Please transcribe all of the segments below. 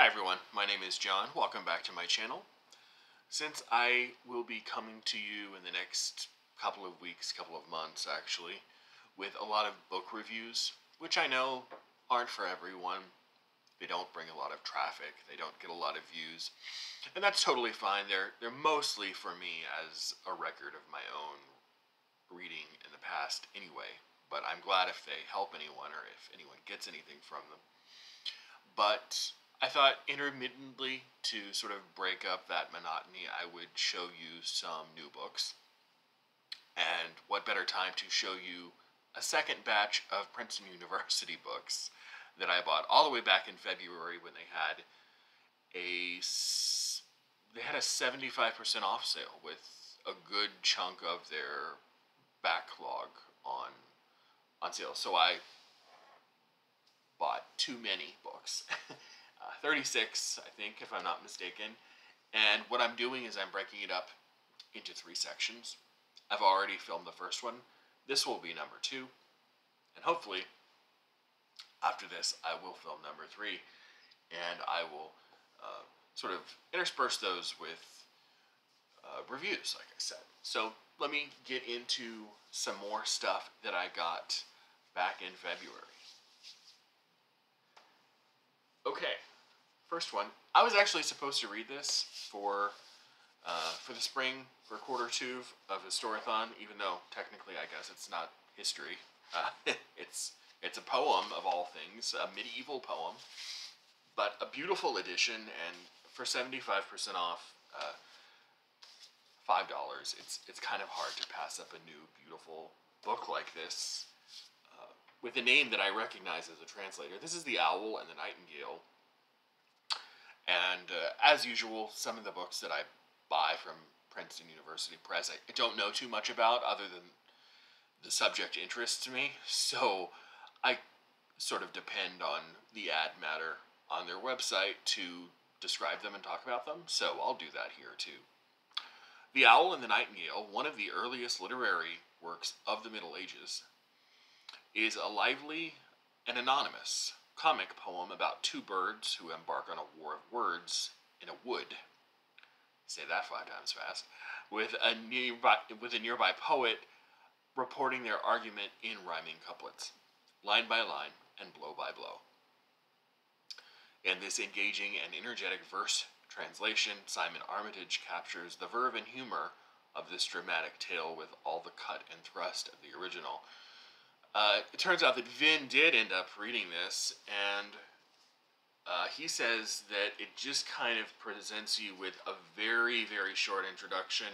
Hi everyone, my name is John. Welcome back to my channel. Since I will be coming to you in the next couple of weeks, couple of months actually, with a lot of book reviews, which I know aren't for everyone. They don't bring a lot of traffic, they don't get a lot of views, and that's totally fine. They're they're mostly for me as a record of my own reading in the past anyway. But I'm glad if they help anyone or if anyone gets anything from them. But I thought intermittently to sort of break up that monotony, I would show you some new books. And what better time to show you a second batch of Princeton University books that I bought all the way back in February when they had a they had a 75% off sale with a good chunk of their backlog on on sale. So I bought too many books. uh, 36, I think, if I'm not mistaken. And what I'm doing is I'm breaking it up into three sections. I've already filmed the first one. This will be number two. And hopefully, after this, I will film number three. And I will uh, sort of intersperse those with uh, reviews, like I said. So let me get into some more stuff that I got back in February. Okay, first one. I was actually supposed to read this for uh, for the spring for quarter two of Historathon, even though technically I guess it's not history. Uh, it's it's a poem of all things, a medieval poem, but a beautiful edition, and for seventy five percent off. Uh, five dollars. It's it's kind of hard to pass up a new beautiful book like this uh, with a name that I recognize as a translator. This is The Owl and the Nightingale. And uh, as usual, some of the books that I buy from Princeton University Press, I, I don't know too much about other than the subject interests me. So I sort of depend on the ad matter on their website to describe them and talk about them. So I'll do that here too. The Owl and the Nightingale, one of the earliest literary works of the Middle Ages, is a lively and anonymous comic poem about two birds who embark on a war of words in a wood. Say that five times fast. With a nearby, with a nearby poet reporting their argument in rhyming couplets, line by line and blow by blow. In this engaging and energetic verse translation, Simon Armitage captures the verve and humor of this dramatic tale with all the cut and thrust of the original. Uh, it turns out that Vin did end up reading this, and uh, he says that it just kind of presents you with a very, very short introduction,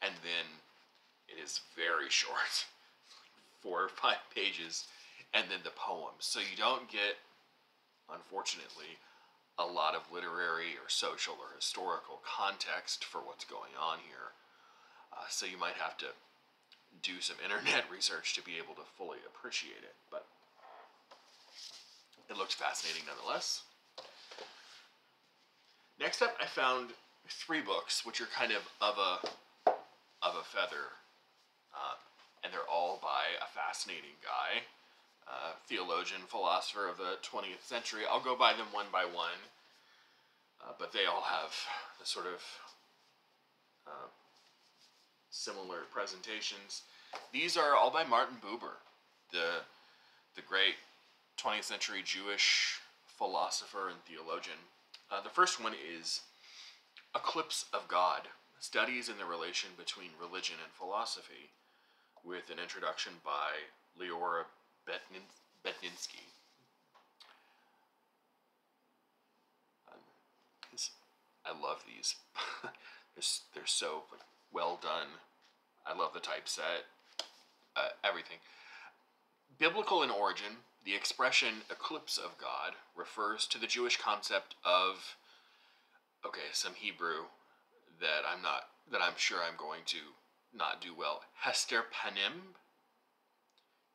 and then it is very short four or five pages, and then the poem. So you don't get, unfortunately, a lot of literary or social or historical context for what's going on here. Uh, so you might have to do some internet research to be able to fully appreciate it, but it looks fascinating nonetheless. Next up, I found three books which are kind of of a of a feather, uh, and they're all by a fascinating guy uh, theologian, philosopher of the 20th century. I'll go by them one by one, uh, but they all have the sort of similar presentations. These are all by Martin Buber, the the great 20th century Jewish philosopher and theologian. Uh, the first one is Eclipse of God: Studies in the Relation Between Religion and Philosophy, with an introduction by Leora Betnin- Betninsky. Um, I love these. they're, they're so like, well done. I love the typeset. Uh, everything. Biblical in origin, the expression eclipse of God refers to the Jewish concept of okay, some Hebrew that I'm not that I'm sure I'm going to not do well. Hester Panim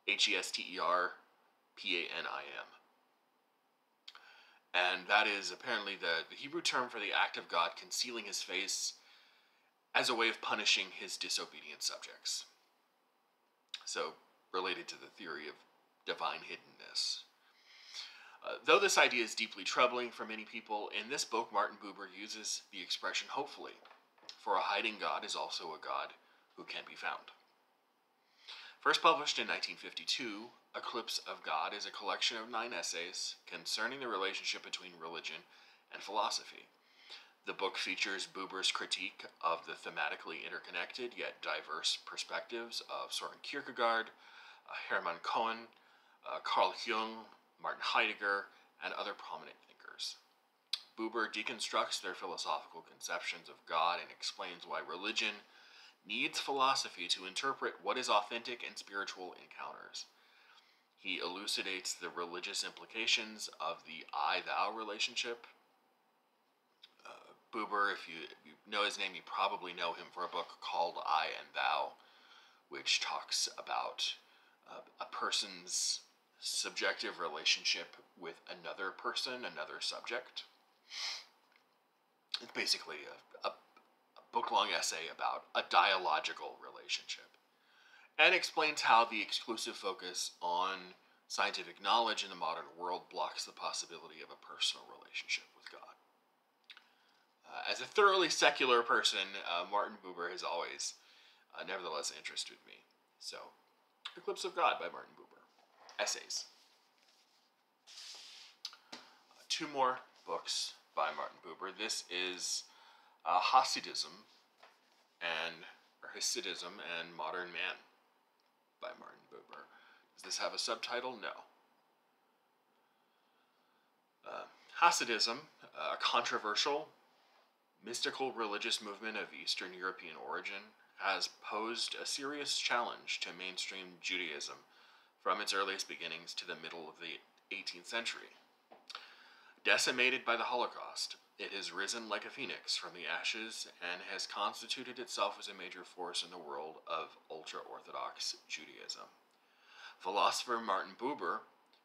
H E S T E R P A N I M. And that is apparently the, the Hebrew term for the act of God concealing his face as a way of punishing his disobedient subjects. So, related to the theory of divine hiddenness. Uh, though this idea is deeply troubling for many people, in this book, Martin Buber uses the expression hopefully, for a hiding God is also a God who can be found. First published in 1952, Eclipse of God is a collection of nine essays concerning the relationship between religion and philosophy. The book features Buber's critique of the thematically interconnected yet diverse perspectives of Soren Kierkegaard, uh, Hermann Cohen, uh, Carl Jung, Martin Heidegger, and other prominent thinkers. Buber deconstructs their philosophical conceptions of God and explains why religion needs philosophy to interpret what is authentic and spiritual encounters. He elucidates the religious implications of the I thou relationship. Buber, if you, if you know his name, you probably know him for a book called I and Thou, which talks about uh, a person's subjective relationship with another person, another subject. It's basically a, a, a book long essay about a dialogical relationship and explains how the exclusive focus on scientific knowledge in the modern world blocks the possibility of a personal relationship with God. Uh, as a thoroughly secular person, uh, Martin Buber has always, uh, nevertheless, interested me. So, Eclipse of God by Martin Buber. Essays. two more books by Martin Buber. This is uh, Hasidism and or Hasidism and Modern Man by Martin Buber. Does this have a subtitle? No. Uh, Hasidism, a controversial mystical religious movement of Eastern European origin, has posed a serious challenge to mainstream Judaism from its earliest beginnings to the middle of the 18th century. Decimated by the Holocaust, it has risen like a phoenix from the ashes and has constituted itself as a major force in the world of ultra Orthodox Judaism. Philosopher Martin Buber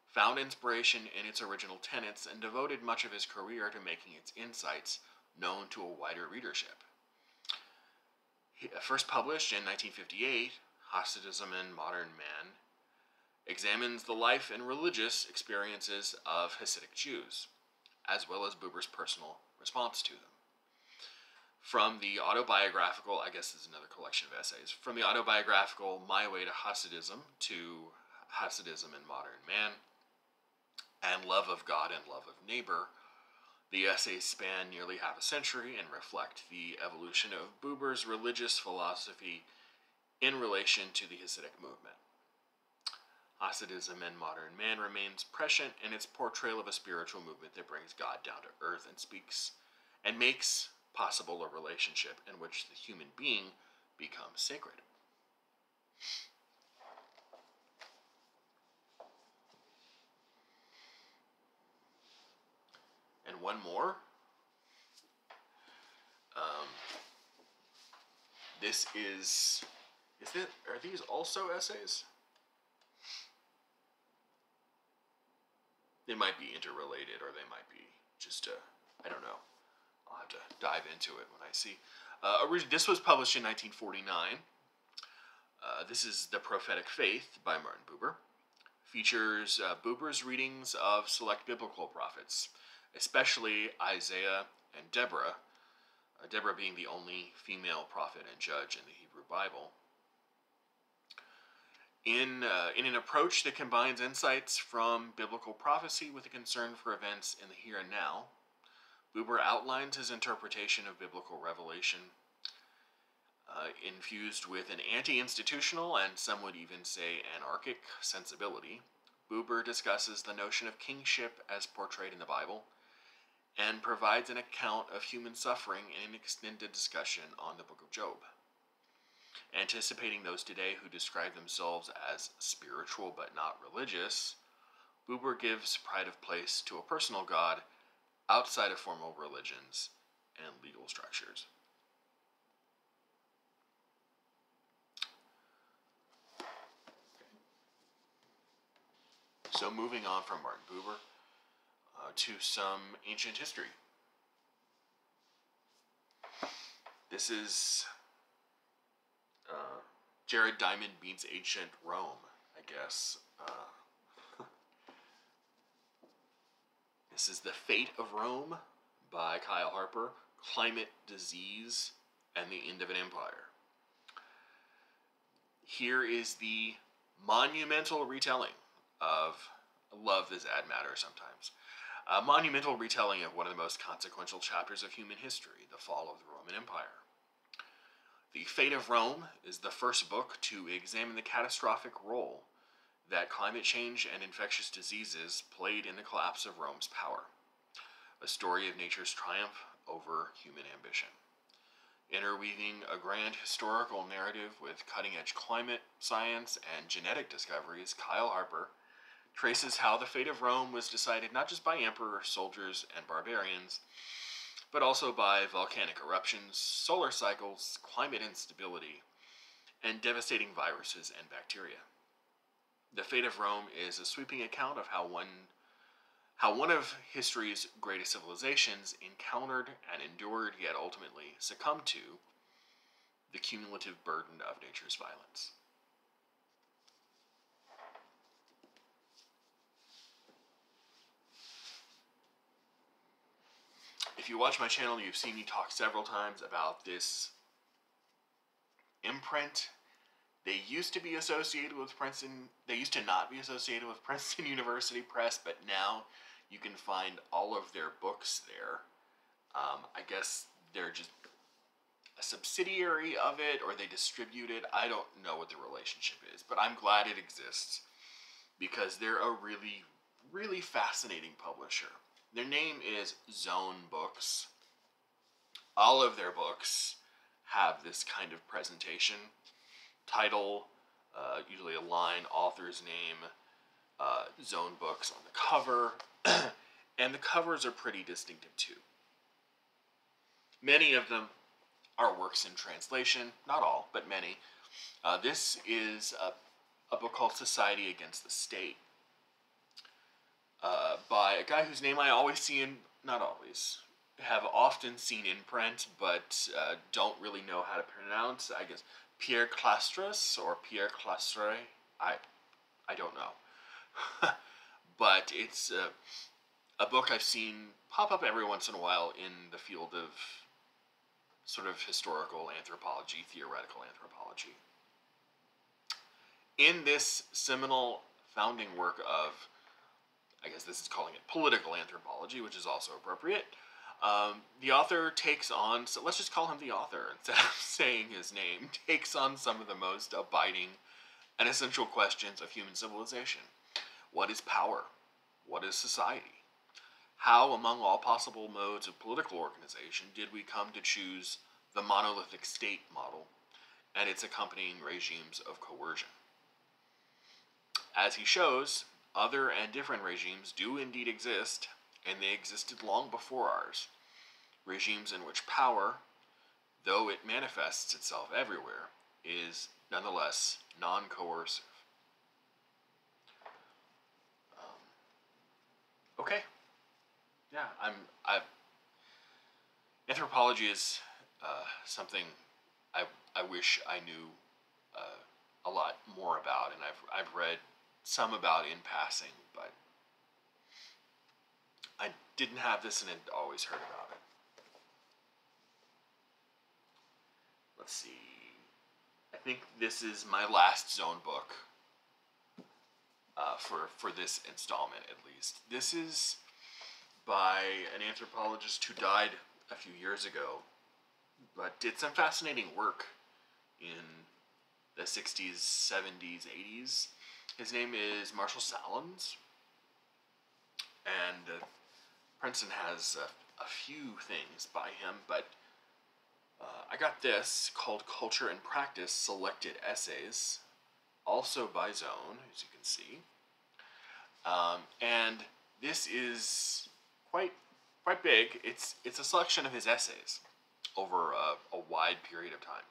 found inspiration in its original tenets and devoted much of his career to making its insights known to a wider readership. Uh, first published in 1958, Hasidism and Modern Man examines the life and religious experiences of Hasidic Jews as well as Buber's personal response to them. From the autobiographical, I guess this is another collection of essays, from the autobiographical My Way to Hasidism to Hasidism and Modern Man, and Love of God and Love of Neighbor, the essays span nearly half a century and reflect the evolution of Buber's religious philosophy in relation to the Hasidic movement. Hasidism and modern man remains prescient in its portrayal of a spiritual movement that brings God down to earth and speaks and makes possible a relationship in which the human being becomes sacred. And one more. Um, this is is it are these also essays? they might be interrelated or they might be just uh, I don't know. I'll have to dive into it when I see. Uh, this was published in 1949. Uh, this is The Prophetic Faith by Martin Buber. Features uh, Buber's readings of select biblical prophets, especially Isaiah and Deborah, uh, Deborah being the only female prophet and judge in the Hebrew Bible in, uh, in an approach that combines insights from biblical prophecy with a concern for events in the here and now, Buber outlines his interpretation of biblical revelation, uh, infused with an anti institutional and some would even say anarchic sensibility. Buber discusses the notion of kingship as portrayed in the Bible and provides an account of human suffering in an extended discussion on the book of Job anticipating those today who describe themselves as spiritual but not religious, Buber gives pride of place to a personal God outside of formal religions and legal structures. So, moving on from Martin Buber to some ancient history. This is uh, Jared Diamond means ancient Rome, I guess. Uh, This is The Fate of Rome by Kyle Harper, Climate, Disease, and the End of an Empire. Here is the monumental retelling of Love is Ad Matter sometimes. A monumental retelling of one of the most consequential chapters of human history, the fall of the Roman Empire. The Fate of Rome is the first book to examine the catastrophic role that climate change and infectious diseases played in the collapse of Rome's power. A story of nature's triumph over human ambition. Interweaving a grand historical narrative with cutting edge climate science and genetic discoveries, Kyle Harper traces how the fate of Rome was decided not just by emperors, soldiers, and barbarians, but also by volcanic eruptions, solar cycles, climate instability, and devastating viruses and bacteria. The Fate of Rome is a sweeping account of how one how one of history's greatest civilizations encountered and endured yet ultimately succumbed to the cumulative burden of nature's violence. If you watch my channel, you've seen me talk several times about this imprint. They used to be associated with Princeton. They used to not be associated with Princeton University Press, but now you can find all of their books there. Um, I guess they're just a subsidiary of it or they distribute it. I don't know what the relationship is, but I'm glad it exists because they're a really, really fascinating publisher. Their name is Zone Books. All of their books have this kind of presentation title, uh, usually a line, author's name, uh, Zone Books on the cover, and the covers are pretty distinctive too. Many of them are works in translation, not all, but many. Uh, this is a, a book called Society Against the State uh, by a guy whose name I always see in, not always, have often seen in print, but uh, don't really know how to pronounce. I guess Pierre Clastres or Pierre Clastre. I, I don't know. but it's uh, a book I've seen pop up every once in a while in the field of sort of historical anthropology, theoretical anthropology. In this seminal founding work of I guess this is calling it political anthropology, which is also appropriate. Um, the author takes on, so let's just call him the author instead of saying his name, takes on some of the most abiding and essential questions of human civilization. What is power? What is society? How, among all possible modes of political organization, did we come to choose the monolithic state model and its accompanying regimes of coercion? As he shows, other and different regimes do indeed exist, and they existed long before ours. Regimes in which power, though it manifests itself everywhere, is nonetheless non coercive. Um, okay. Yeah, I'm. I. Anthropology is uh, something I I wish I knew uh, a lot more about, and I've I've read some about in passing, but I didn't have this and had always heard about it. Let's see. I think this is my last zone book uh, for for this installment, at least. This is by an anthropologist who died a few years ago, but did some fascinating work in the 60s, 70s, 80s his name is Marshall Sahlins, and uh, Princeton has a, a, few things by him, but uh, I got this called Culture and Practice Selected Essays, also by Zone, as you can see. Um, and this is quite quite big. It's it's a selection of his essays over a, a wide period of time.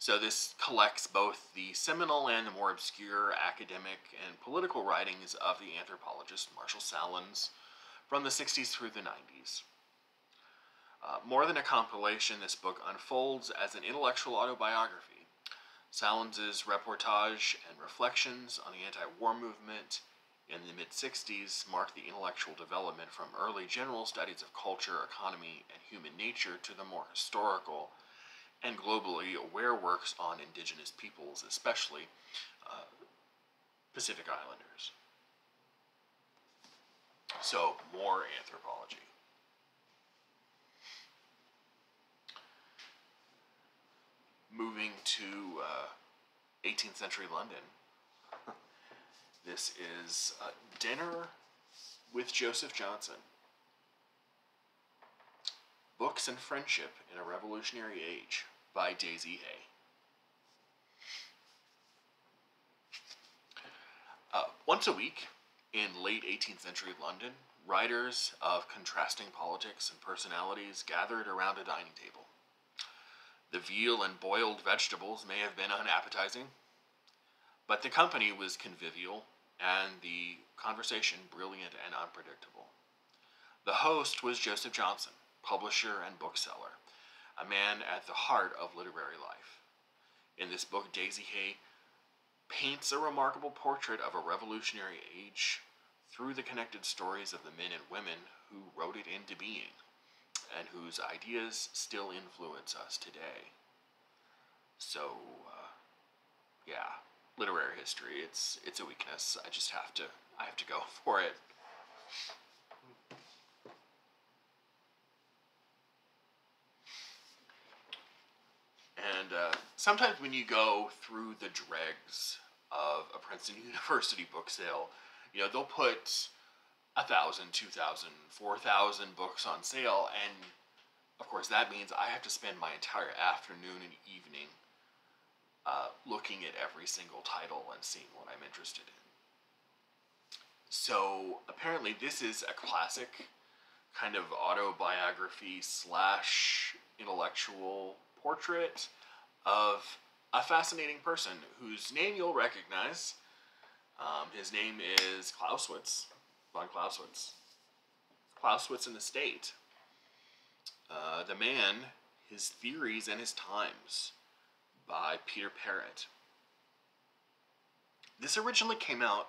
So this collects both the seminal and the more obscure academic and political writings of the anthropologist Marshall Sahlins from the 60s through the 90s. Uh, more than a compilation, this book unfolds as an intellectual autobiography. Sahlins' reportage and reflections on the anti war movement in the mid 60s marked the intellectual development from early general studies of culture, economy, and human nature to the more historical and globally aware works on indigenous peoples, especially uh, Pacific Islanders. So, more anthropology. Moving to uh, 18th century London. this is uh, Dinner with Joseph Johnson. Books and Friendship in a Revolutionary Age by Daisy Hay. Uh, once a week, in late 18th century London, writers of contrasting politics and personalities gathered around a dining table. The veal and boiled vegetables may have been unappetizing, but the company was convivial and the conversation brilliant and unpredictable. The host was Joseph Johnson, publisher and bookseller, a man at the heart of literary life. In this book, Daisy Hay paints a remarkable portrait of a revolutionary age through the connected stories of the men and women who wrote it into being and whose ideas still influence us today. So, uh, yeah, literary history, it's, it's a weakness. I just have to, I have to go for it. And uh, sometimes when you go through the dregs of a Princeton University book sale, you know, they'll put a thousand, two thousand, four thousand books on sale, and of course that means I have to spend my entire afternoon and evening uh, looking at every single title and seeing what I'm interested in. So apparently, this is a classic kind of autobiography slash intellectual portrait of a fascinating person whose name you'll recognize. Um, his name is Clausewitz, von Clausewitz. Clausewitz in the State. Uh, the Man, His Theories and His Times by Peter Paret. This originally came out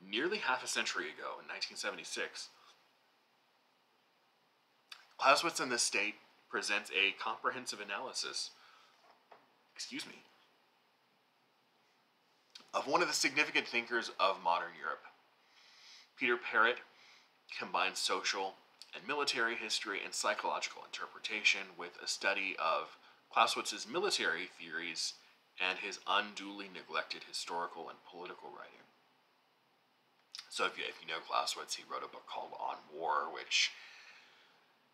nearly half a century ago in 1976. Clausewitz in the State presents a comprehensive analysis, excuse me, of one of the significant thinkers of modern Europe. Peter Paret combines social and military history and psychological interpretation with a study of Clausewitz's military theories and his unduly neglected historical and political writing. So, if you, if you know Clausewitz, he wrote a book called On War, which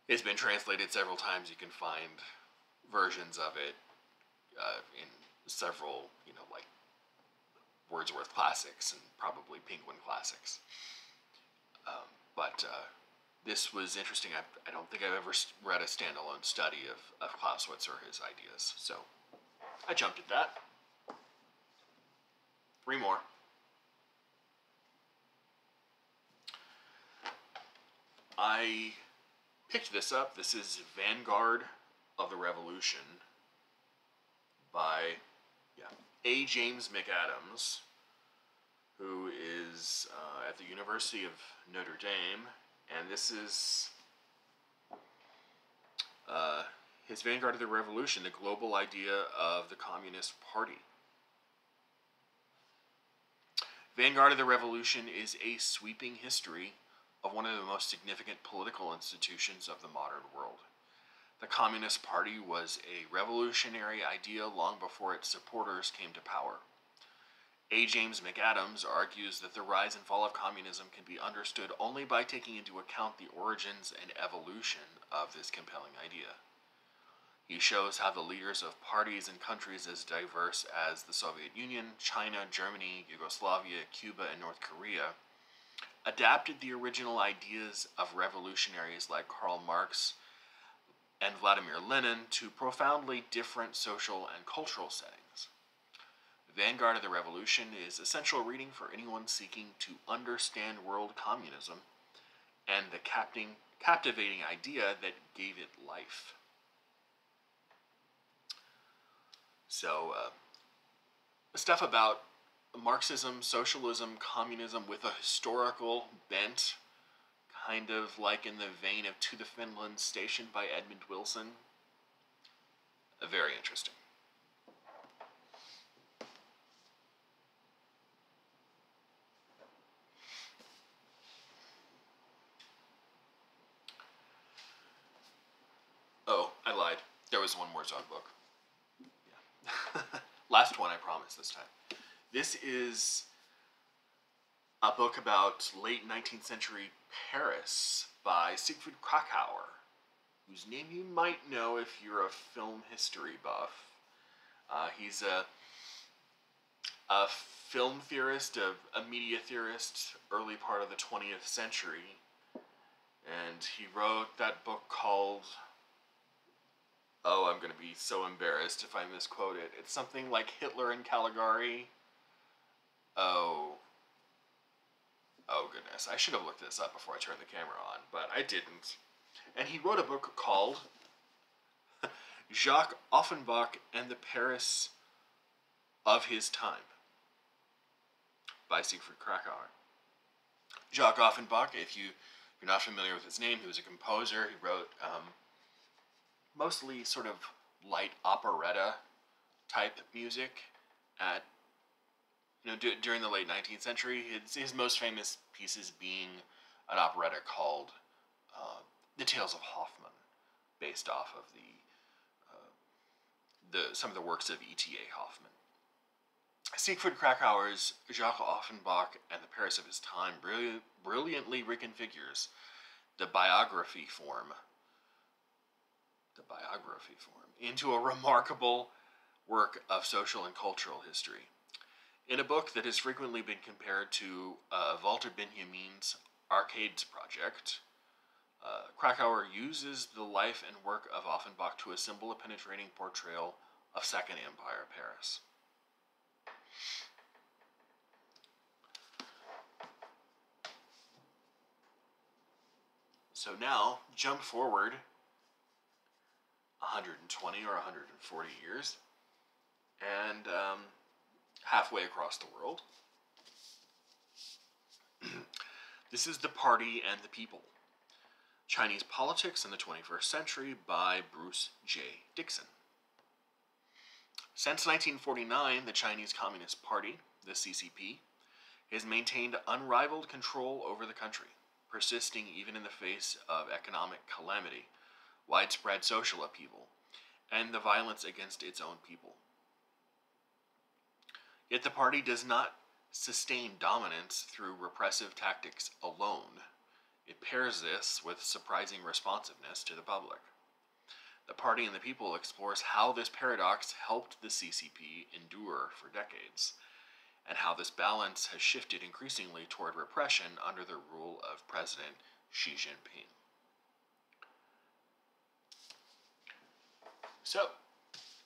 it's been translated several times. You can find versions of it uh, in several, you know, like Wordsworth classics and probably Penguin classics. Um, but uh, this was interesting. I, I don't think I've ever read a standalone study of, of Clausewitz or his ideas. So I jumped at that. Three more. I picked this up. This is Vanguard of the Revolution by yeah, A. James McAdams, who is uh, at the University of Notre Dame, and this is uh, his Vanguard of the Revolution, the global idea of the Communist Party. Vanguard of the Revolution is a sweeping history of one of the most significant political institutions of the modern world. The Communist Party was a revolutionary idea long before its supporters came to power. A. James McAdams argues that the rise and fall of communism can be understood only by taking into account the origins and evolution of this compelling idea. He shows how the leaders of parties and countries as diverse as the Soviet Union, China, Germany, Yugoslavia, Cuba, and North Korea adapted the original ideas of revolutionaries like Karl Marx and Vladimir Lenin to profoundly different social and cultural settings. Vanguard of the Revolution is essential reading for anyone seeking to understand world communism and the captivating idea that gave it life. So, uh, stuff about Marxism, socialism, communism with a historical bent, kind of like in the vein of To the Finland Station by Edmund Wilson. Very interesting. Oh, I lied. There was one more Zone book. Yeah. Last one, I promise this time. This is a book about late 19th century Paris by Siegfried Kracauer, whose name you might know if you're a film history buff. Uh, he's a, a film theorist, a, a media theorist, early part of the 20th century. And he wrote that book called oh, I'm going to be so embarrassed if I misquote it. It's something like Hitler and Caligari. Oh. Oh, goodness. I should have looked this up before I turned the camera on, but I didn't. And he wrote a book called Jacques Offenbach and the Paris of His Time by Siegfried Kracauer. Jacques Offenbach, if you, you're not familiar with his name, he was a composer. He wrote um, mostly sort of light operetta type music at you know d- during the late 19th century his, his most famous pieces being an operetta called uh, the tales of hoffmann based off of the uh, the some of the works of eta hoffmann siegfried kracauer's jacques offenbach and the paris of his time brilliant, brilliantly reconfigures the biography form the biography form, into a remarkable work of social and cultural history. In a book that has frequently been compared to uh, Walter Benjamin's Arcades Project, uh, Kracauer uses the life and work of Offenbach to assemble a penetrating portrayal of Second Empire Paris. So now, jump forward 120 or 140 years, and um, halfway across the world. this is The Party and the People Chinese Politics in the 21st Century by Bruce J. Dickson. Since 1949, the Chinese Communist Party, the CCP, has maintained unrivaled control over the country, persisting even in the face of economic calamity widespread social upheaval, and the violence against its own people. Yet the party does not sustain dominance through repressive tactics alone. It pairs this with surprising responsiveness to the public. The Party and the People explores how this paradox helped the CCP endure for decades, and how this balance has shifted increasingly toward repression under the rule of President Xi Jinping. So,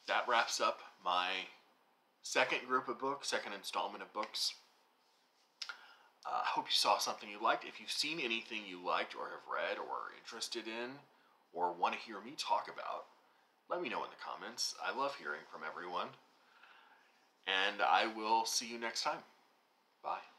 that wraps up my second group of books, second installment of books. Uh, I uh, hope you saw something you liked. If you've seen anything you liked or have read or are interested in or want to hear me talk about, let me know in the comments. I love hearing from everyone. And I will see you next time. Bye.